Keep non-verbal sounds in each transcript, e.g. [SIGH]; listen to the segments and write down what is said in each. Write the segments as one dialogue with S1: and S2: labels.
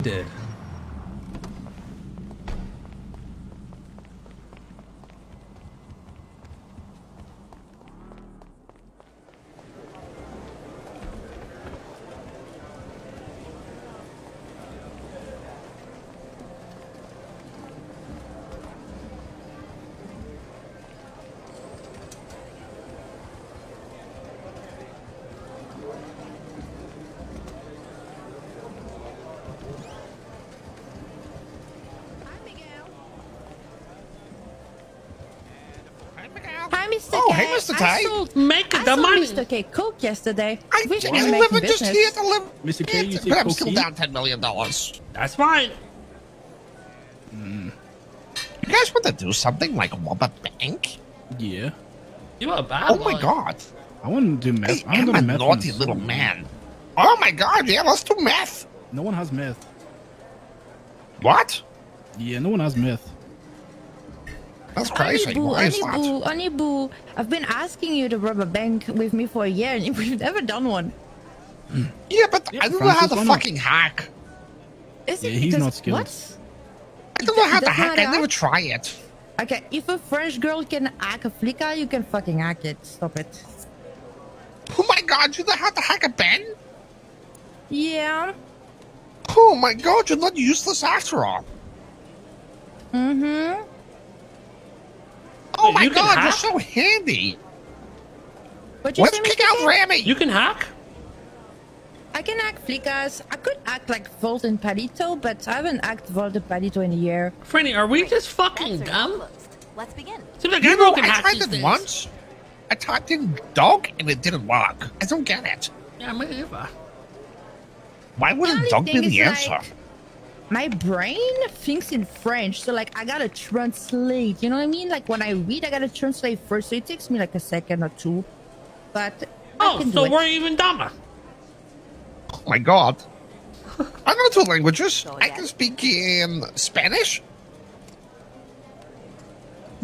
S1: did.
S2: Mr.
S3: Oh,
S2: K.
S3: hey, Mr.
S2: I sold,
S1: Make
S2: I
S1: the
S2: sold
S1: money.
S2: Mr. K Coke yesterday.
S3: I,
S2: Wish we
S3: I
S2: could make
S3: live just
S2: business.
S3: here to live.
S1: Mr. K, you
S3: It,
S1: say
S3: but I'm still down ten million dollars.
S1: That's fine. Hmm.
S3: You guys want to do something like rob a bank?
S4: Yeah.
S1: You are bad.
S3: Oh my god!
S4: I want to do meth. I
S3: I'm a
S4: do meth.
S3: naughty little man. Oh my god! Yeah, let's do meth.
S4: No one has meth.
S3: What?
S4: Yeah, no one has meth.
S3: That's crazy.
S2: Boo,
S3: Why is
S2: Honey
S3: that?
S2: Boo, Honey Boo, I've been asking you to rob a bank with me for a year and [LAUGHS] we've never done one.
S3: Yeah, but
S4: Yeah,
S3: I don't know how to
S4: why not?
S3: fucking hack.
S2: Is it
S4: Yeah, he's
S2: because-
S4: not skilled.
S2: What?
S3: I don't know how to hack. I never try it.
S2: Okay, if a French girl can hack a Fleeca, you can fucking hack it. Stop it.
S3: Oh my god! You know how to hack a pen?
S2: Yeah.
S3: Oh my god! You're not useless after all.
S2: Mm-hmm.
S3: Oh
S1: Wait,
S3: my
S1: you can
S3: god! You're so handy.
S2: What you
S3: Let's
S2: say,
S3: kick out
S2: K?
S3: Ramee.
S1: You can hack?
S2: I can act Fleecas. I could act like Volt and Paleto, but I haven't acted Volt and Paleto in a year.
S1: Franny, are we just fucking dumb?
S5: closed. Let's begin.
S1: Seems like
S3: You
S1: everyone
S3: know,
S1: can
S3: I
S1: hack
S3: tried
S1: these
S3: it
S1: days.
S3: once. I typed in dog and it didn't work. I don't get it.
S1: Yeah, me either.
S3: Why
S2: The
S3: wouldn't dog be the
S2: is,
S3: answer?
S2: Like, my brain thinks in French, so like I gotta translate. You know what I mean? Like when I read, I gotta translate first, so it takes me like a second or two. But I
S1: Oh,
S2: can
S1: so
S2: do
S1: we're
S2: it.
S1: even dumber.
S3: Oh my god. [LAUGHS] I know two languages.
S5: Go
S3: I can speak in Spanish.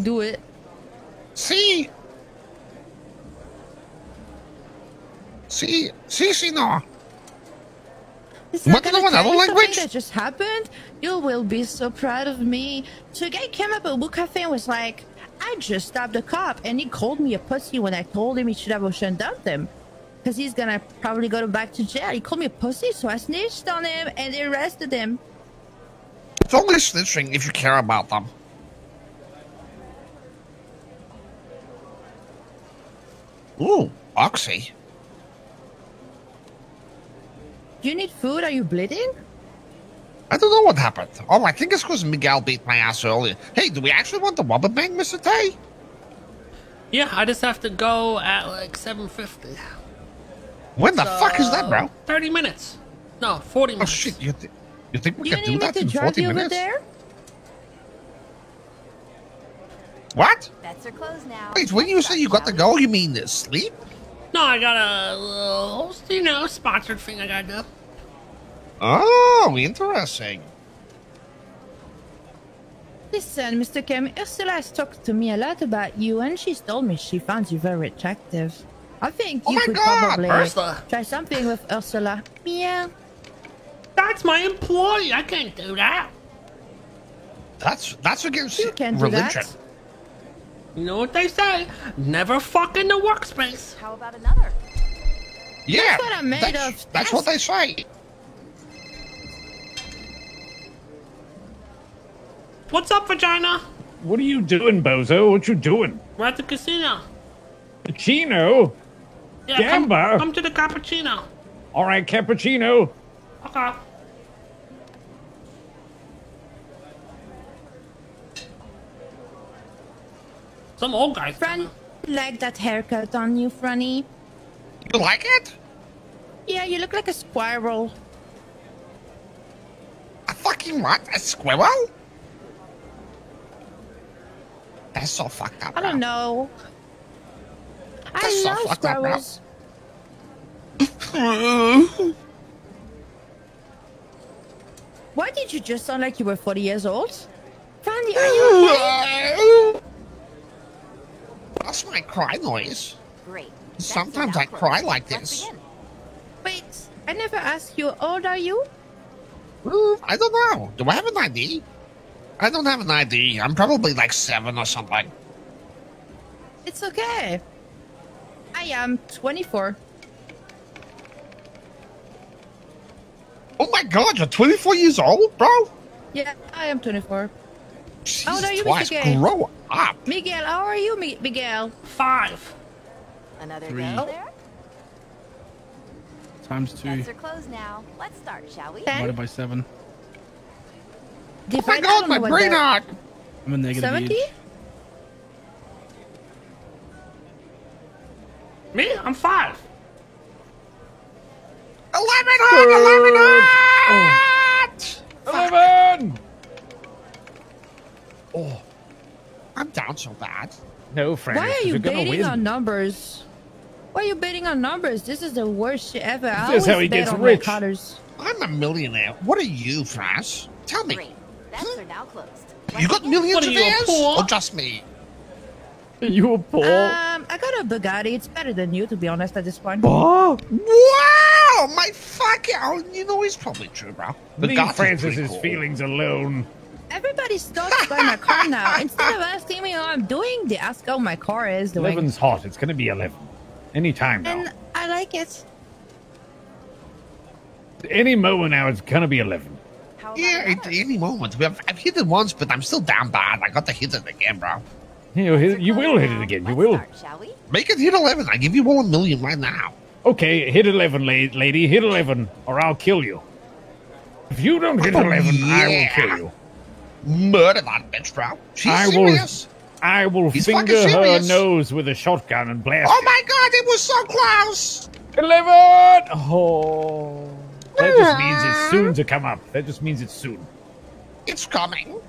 S2: do it.
S3: See. See, see, see, no.
S2: It's
S3: What
S2: not
S3: do you
S2: gonna
S3: want,
S2: tell
S3: other
S2: you something
S3: language?
S2: that just happened. You will be so proud of me. So guy came up at Book Cafe and was like, I just stopped a cop and he called me a pussy when I told him he should have ocean dumped him. Because he's gonna probably go back to jail. He called me a pussy, so I snitched on him and they arrested him.
S3: It's only snitching if you care about them. Ooh, Oxy.
S2: You need food? Are you bleeding?
S3: I don't know what happened. Oh, I think it's because Miguel beat my ass earlier. Hey, do we actually want the rubber bank, Mr. Tay?
S1: Yeah, I just have to go at like 7.50.
S3: When the fuck is that, bro?
S1: 30 minutes. No, 40 minutes.
S3: Oh
S1: minutes.
S3: shit, you, th- you think we
S2: you
S3: can do that in 40
S2: you
S3: minutes?
S2: there?
S3: What?
S5: Bets are closed now.
S3: Wait, when you say you got to go, you mean sleep?
S1: No, I got a little, you know, sponsored thing I gotta do.
S3: Oh, interesting.
S2: Listen, Mr. Kim, Ursula has talked to me a lot about you, and she's told me she finds you very attractive. I think
S3: Oh
S2: you
S3: my
S2: could
S3: God,
S2: probably
S1: Ursula.
S2: try something with Ursula. Yeah.
S1: That's my employee. I can't do that.
S3: That's that's against
S2: You can do
S3: religion.
S2: that.
S1: You know what they say? Never fuck in the workspace.
S5: How about another?
S3: Yeah,
S2: That's what I'm made
S3: that's,
S2: of.
S3: That's what they say.
S1: What's up, vagina?
S6: What are you doing, Bozo? What you doing?
S1: We're at the casino.
S6: Chino?
S1: Yeah, come,
S6: Gamba.
S1: come to the cappuccino.
S6: All right, cappuccino.
S1: Okay. Some old guy.
S2: Fran, like that haircut on you, Franny.
S3: You like it?
S2: Yeah, you look like a squirrel.
S3: A fucking what? A squirrel? That's so fucked up.
S2: I don't
S3: bro.
S2: know. I
S3: That's so
S2: love
S3: fucked up, bro.
S2: squirrels. [LAUGHS] Why did you just sound like you were 40 years old? Franny, are you [LAUGHS] okay?
S3: That's my cry noise.
S5: Great. Bets are
S3: Sometimes I cry like this.
S2: Wait, I never asked you, how old are you?
S3: I don't know. Do I have an ID? I don't have an ID. I'm probably like seven or something.
S2: It's okay. I am 24.
S3: Oh my god, you're 24 years old, bro?
S2: Yeah, I am 24.
S3: Jesus
S2: Oh, no, you
S3: Christ,
S2: Mr. Gay.
S3: grow up.
S2: Miguel, how are you, Miguel?
S1: Five.
S5: Another
S4: Three.
S5: go there.
S4: Times two
S5: Bets are closed now. Let's start, shall we?
S2: Ten?
S4: divided by seven.
S3: Oh my god, my
S2: know
S3: brain
S2: that-
S4: I'm a negative
S2: 70?
S4: age.
S1: Me? I'm five.
S3: 11 hurt! Oh, I'm down so bad.
S6: No, Francis.
S2: Why are you
S6: you're gonna
S2: betting
S6: win.
S2: on numbers? Why are you betting on numbers? This is the worst shit ever. I
S6: This is how he gets rich.
S3: I'm a millionaire. What are you, Fras? Tell me.
S5: Great. Bets are now closed.
S3: You got millions
S1: What are
S3: of
S1: you, a
S3: heirs?
S1: poor?
S3: Or just me?
S6: You a Paul?
S2: Um, I got a Bugatti. It's better than you, to be honest, at this point.
S6: oh,
S3: Wow! My fucking... Oh, you know, it's probably true, bro.
S6: leave
S3: Bugatti's
S6: Francis's
S3: pretty cool.
S6: feelings alone.
S2: Everybody stops by my car [LAUGHS] now. Instead of asking me how I'm doing, they ask how my car is doing.
S6: Eleven's hot. It's gonna be eleven. Any time now.
S2: And I like it.
S6: Any moment now, it's gonna be eleven.
S3: Yeah, at any moment. I've, I've hit it once, but I'm still down bad. I got to hit it again, bro.
S6: You, hit, you will hit it again. You
S5: Let's
S6: will.
S5: Start, shall we?
S3: Make it hit 11. I give you all a million right now.
S6: Okay, hit eleven, lady. Hit eleven, or I'll kill you. If you don't hit
S3: Oh,
S6: eleven, I will kill you.
S3: Murder that bitch, bro. She's
S6: I will. I will
S3: He's
S6: finger her nose with a shotgun and blast
S3: Oh
S6: it.
S3: my god, it was so close!
S6: Eleven! Oh. That just means it's uh-huh. soon to come up. That just means it's soon.
S3: It's coming.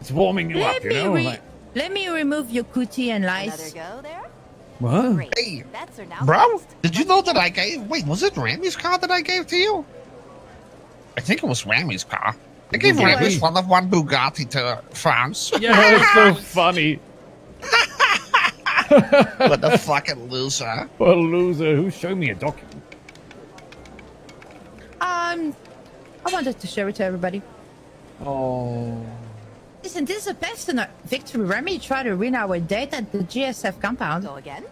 S6: It's warming you
S2: Let
S6: up, you know? Like,
S2: let me remove your cootie and
S5: Another
S2: lice.
S5: go there.
S6: what?
S5: Great.
S3: Hey,
S5: Bets are now
S3: Bro, did you know that. I gave. Wait, was it Ramee's car that I gave to you? I think it was Ramee's car. I gave
S6: Bugatti.
S3: Ramee's one of one Bugatti to France.
S1: Yeah.
S6: That's so funny. [LAUGHS]
S3: what a fucking loser.
S6: What a loser. Who showed me a document?
S2: Um, I wanted to show it to everybody.
S6: Oh.
S2: Listen, this is a personal victory. Remy tried to win our date at the GSF compound.
S5: Go again.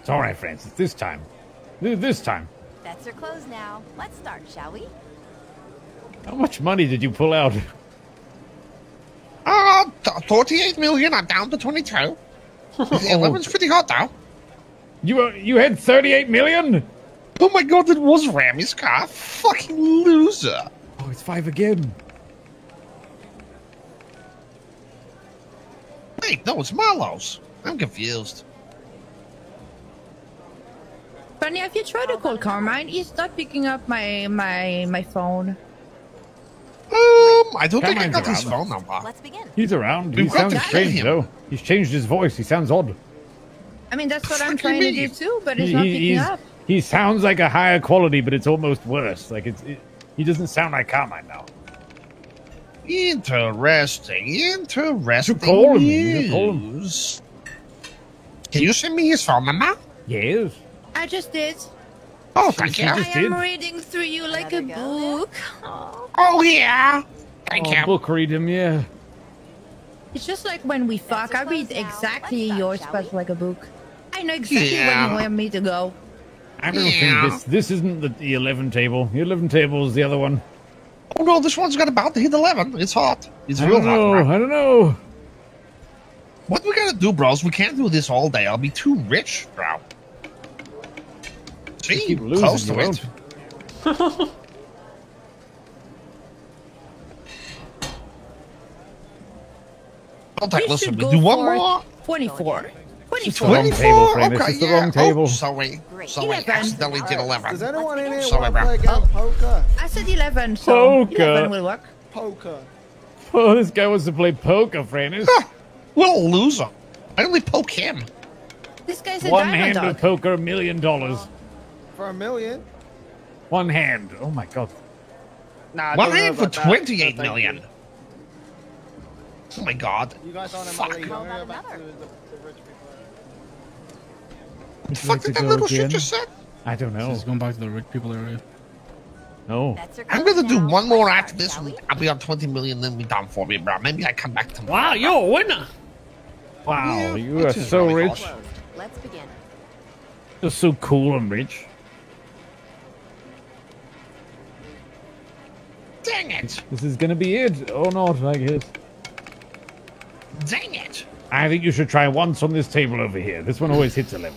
S6: It's all right, Francis. This time. This time.
S5: Bets are closed now. Let's start, shall we?
S6: How much money did you pull out?
S3: Uh, th- 38 million. I'm down to 22. [LAUGHS] 11's pretty hot, though.
S6: You uh, you had 38 million?
S3: Oh my god, it was Ramee's car. Fucking loser.
S6: Oh, it's five again.
S3: Wait, no, it's Marlowe's. I'm confused.
S2: Funny, have you tried to call Carmine? He's not picking up my my my phone.
S3: Um, I don't think I got his phone number.
S5: Let's begin.
S6: He's around. He
S3: We've got
S6: sounds strange,
S3: him.
S6: though. He's changed his voice. He sounds odd.
S2: I mean, that's what I'm trying to do too, but he's
S6: He-
S2: not picking
S6: he's-
S2: up.
S6: He sounds like a higher quality, but it's almost worse. Like it's. It, he doesn't sound like Carmine now.
S3: Interesting. Interesting.
S6: You call him, you call him.
S3: news. Can you send me his phone number?
S6: Yes.
S2: I just did.
S3: Oh, thank you.
S2: I am reading through you like a book. Oh.
S3: Yeah. Thank
S6: Oh,
S3: you.
S6: book read him, yeah.
S2: It's just like when we fuck. I read
S5: closed now.
S2: exactly
S5: Let's
S2: yours, but
S5: we?
S2: like a book. I know exactly
S3: Yeah.
S2: when you want me to go.
S6: I don't
S3: Yeah.
S6: think this this isn't the, the eleven table. The eleven table is the other one.
S3: Oh, no, this one's got about to hit 11. It's hot. It's
S6: I
S3: real
S6: don't
S3: hot.
S6: know. I don't know.
S3: What we gotta do, bros? We can't do this all day. I'll be too rich, bro. See?
S6: keep losing,
S3: Close
S6: you
S3: to it.
S6: won't.
S2: We
S3: listen, we do one more.
S2: 24.
S6: It's
S2: 24.
S6: the wrong table, friend. This
S3: Okay,
S6: is the
S3: yeah.
S6: wrong table.
S3: Oh, sorry. Sorry, I
S2: 11.
S3: accidentally did 11.
S7: Does anyone in here
S3: Sorry,
S7: want to play a game poker?
S2: I said 11, so
S6: Poker.
S2: 11 will work.
S7: Poker.
S6: Oh, this guy wants to play poker, Francis.
S3: Huh, what a loser. I only poke him.
S2: This guy's a
S6: One
S2: diamond
S6: hand
S2: dog.
S6: of poker, a million dollars.
S7: For a million?
S6: One hand. Oh my god.
S7: Nah,
S3: One hand for
S7: about that.
S3: 28
S7: No,
S3: million.
S7: you.
S3: Oh my god.
S7: You guys aren't in
S3: Fuck.
S7: my league.
S5: How
S7: I'm gonna
S5: about
S7: go back to
S5: another?
S7: the, the rich people.
S3: What the fuck did that little shit just say?
S6: I don't know.
S4: He's going back to the rich people area.
S6: No.
S3: I'm gonna do one more
S5: Let's
S3: after this
S5: week.
S3: I'll be on 20 million, then we done for me, bro. Maybe I come back tomorrow.
S1: Wow, you're a winner.
S6: Wow,
S3: Yeah,
S6: you are so
S3: really
S6: rich.
S3: awesome.
S5: Let's begin.
S6: You're so cool and rich.
S3: Dang it!
S6: This is gonna be it. Or not, I guess.
S3: Dang it!
S6: I think you should try once on this table over here. This one always hits 11.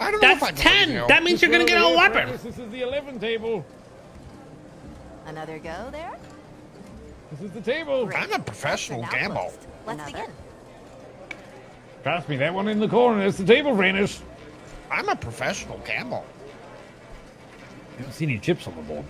S3: I don't know if I
S1: That's 10.
S3: you.
S1: That means you're gonna get an 11.
S6: This is the 11 table.
S5: Another go there.
S6: This is the table.
S5: Great.
S3: I'm a professional
S5: Bets are now
S3: gamble.
S5: Let's
S2: Another?
S5: begin.
S6: Trust me, that one in the corner. is the table, Ranish.
S3: I'm a professional gamble.
S6: I haven't seen any chips on the board.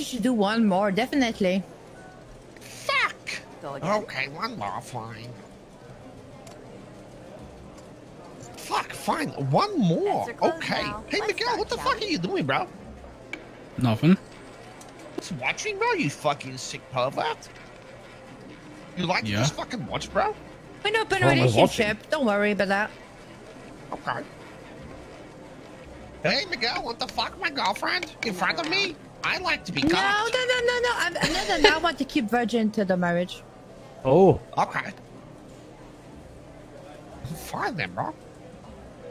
S2: You should do one more, definitely.
S3: Fuck! Okay, one more, fine. Fuck, fine, one more.
S5: Bets are closed
S3: Okay.
S5: now.
S3: Hey,
S5: Let's
S3: Miguel, what the
S5: shall
S3: fuck are you doing, bro?
S4: Nothing.
S3: What's watching, bro? You fucking sick pervert. You like to
S4: Yeah.
S3: just fucking watch, bro?
S2: We're not in open
S6: Well,
S2: relationship. Don't worry about that.
S3: Okay. Hey, Miguel, what the fuck, my girlfriend? In front of me? I like to be
S2: No, no, no, no, no. I'm, no, no, no. I want to keep virgin to the marriage.
S6: Oh,
S3: Okay. Fine then, bro.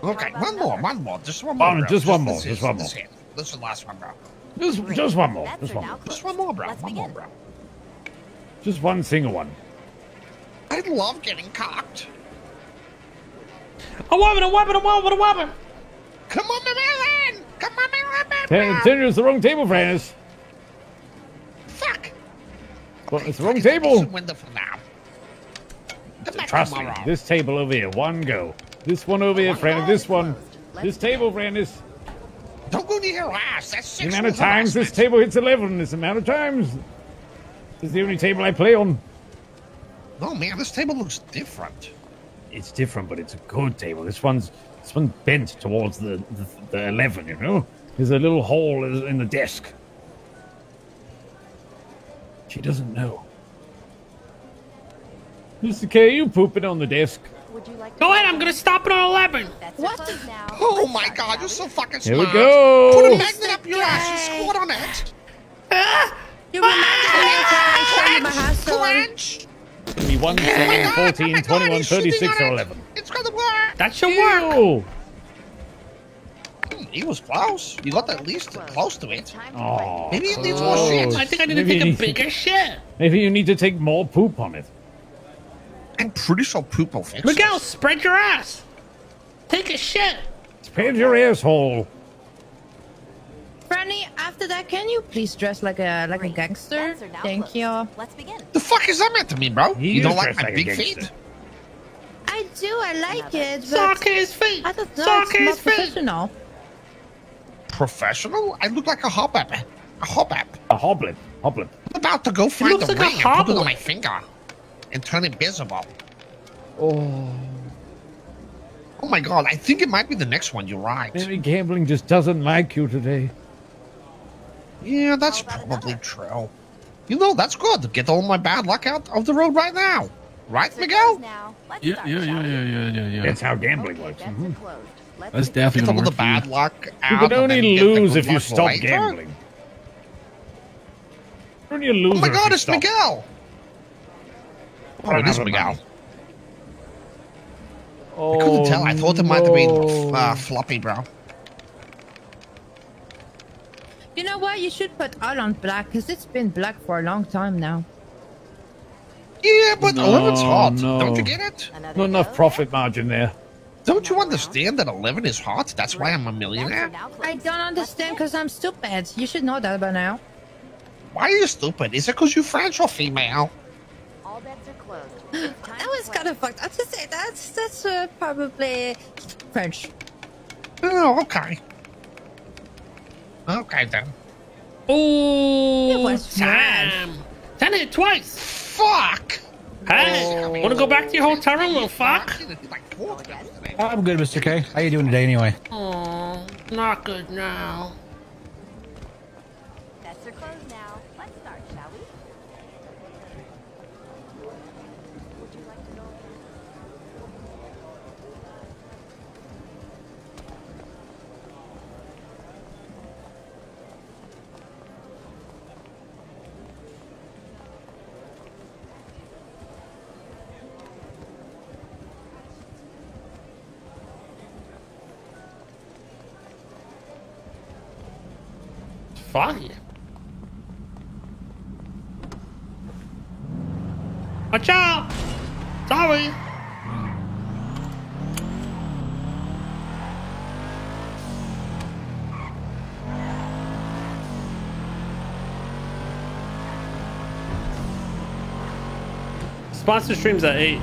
S3: Okay, one more,
S5: another?
S3: one more, just one more.
S6: One,
S3: bro.
S6: just one more,
S3: this
S6: just one more.
S3: is. This is the last one, bro.
S6: just, just one more. Just one more.
S3: Just one more, bro.
S5: Let's
S3: one
S5: begin.
S3: more, bro.
S6: Just one single one.
S3: I love getting cocked.
S1: A woman, a woman, a woman, a woman.
S3: Come on, my man! Come on, my man!
S6: Ten, ten is the wrong table, Francis.
S3: Fuck!
S6: Well, it's the wrong table.
S3: window for now.
S6: Trust me, this table over here, one go. This one over here, Francis. This one. This table, Francis.
S3: Don't go near your ass. That's
S6: The amount of times this table hits 11, this amount of times. This is the only table I play on.
S3: No, man, this table looks different.
S6: It's different, but it's a good table. This one's this one's bent towards the, the, the 11, you know? There's a little hole in the desk. She doesn't know. Mr. K, you pooping on the desk.
S5: Would you like to
S1: Go ahead, I'm gonna stop it on 11.
S2: What
S5: now.
S3: Oh
S5: Let's
S3: my god,
S5: shall
S3: you're so fucking smart.
S6: Here
S3: smart.
S6: we go.
S3: Put a magnet up your ass and squat on it.
S2: You reminded me of when I showed you my hustle.
S3: Clench!
S6: Give me 1,
S3: Oh
S6: 7, 14,
S3: oh my God,
S6: 21, 36, or 11.
S3: It's gonna work.
S1: That should work.
S6: Ew.
S3: He was close. You got at least close to it.
S5: Time to oh, play.
S6: Oh,
S3: Maybe it needs more shit.
S1: I think I need to take a
S6: you need-
S1: bigger shit.
S6: Maybe you need to take more poop on it.
S3: I'm pretty sure poop will fix it.
S1: Miguel,
S3: this.
S1: spread your ass. Take a shit.
S6: Spread your asshole.
S2: Franny, after that, can you please dress like a like a gangster?
S5: Bets are now
S2: Thank
S5: closed.
S2: you.
S5: Let's begin.
S3: The fuck is that meant to mean, bro?
S6: He
S3: you don't like my
S6: like
S3: big feet?
S2: I do. I like it,
S1: Sock
S2: but
S1: his feet.
S2: I don't know.
S1: Sock
S2: It's
S1: his
S2: not
S1: feet.
S2: professional.
S3: Professional? I look like a hobab. A hobab.
S6: A hoblet. Hoblet.
S3: I'm about to go find
S1: looks
S3: the
S1: like a
S3: ring and put it on my finger and turn it visible.
S6: Oh.
S3: Oh my god, I think it might be the next one. You're right.
S6: Maybe gambling just doesn't like you today.
S3: Yeah, that's probably
S5: another?
S3: true. You know, that's good. Get all my bad luck out of the road right now. Right, Miguel?
S5: now.
S4: Yeah, yeah, yeah, yeah, yeah, yeah, yeah.
S6: That's how gambling
S5: Okay,
S6: works.
S5: bets
S6: mhm.
S5: Are closed. Let's
S4: That's definitely gonna
S3: all the
S4: work for you.
S3: bad luck
S6: You
S3: out.
S6: can only
S3: then get the
S6: lose if you stop
S3: later.
S6: gambling. You're only a loser
S3: Oh my
S6: if
S3: god,
S6: you
S3: it's
S6: stop.
S3: Miguel! Oh, it is
S6: Never
S3: Miguel.
S6: mind.
S3: I couldn't tell. I thought it might have been uh, Flippy, bro.
S2: You know what? You should put all on black because it's been black for a long time now.
S3: Yeah, but
S4: No,
S3: 11's hot.
S4: no.
S3: Don't you get it?
S5: Another
S6: Not enough
S5: go
S6: profit margin there.
S3: Don't you understand that 11 is hot? That's why I'm a
S5: there. Bets are
S3: millionaire.
S2: I don't understand because I'm stupid. You should know that by now.
S3: Why are you stupid? Is it because you're French or female?
S5: All bets are closed. [LAUGHS]
S2: That was kind of fucked up to say. That's that's uh, probably French.
S3: Oh, okay. Okay, then.
S1: Ooh,
S2: It was
S1: time. Ten hit twice.
S3: Fuck!
S1: Hey, wanna go back to your hotel room, little fuck?
S8: I'm good, Mr. K. How you doing today, anyway?
S1: Oh, not good now. Fuck? Watch out! Sorry. Sponsor streams at 8.